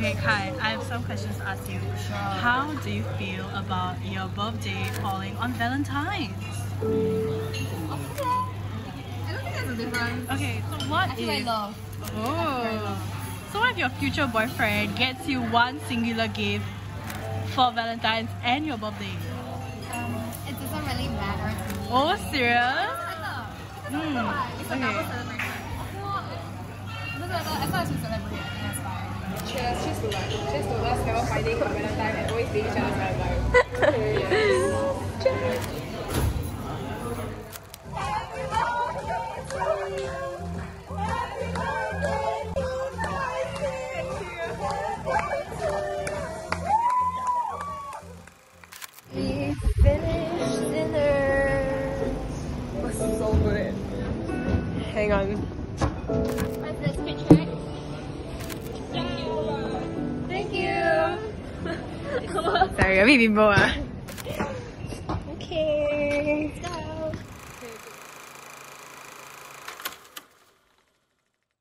Okay, Kai, I have some questions to ask you. How do you feel about your birthday falling on Valentine's? Okay. I don't think there's a difference. Okay, so what I feel if love. Oh. So what if your future boyfriend gets you one singular gift for Valentine's and your birthday? Um, it doesn't really matter to me. Oh, serious? Hmm. It's a double celebration. No, it doesn't matter. As long as we celebrate, I that's fine. Cheers to us never fighting on Valentine and always being each other's good. Hang on. Okay. Let's go.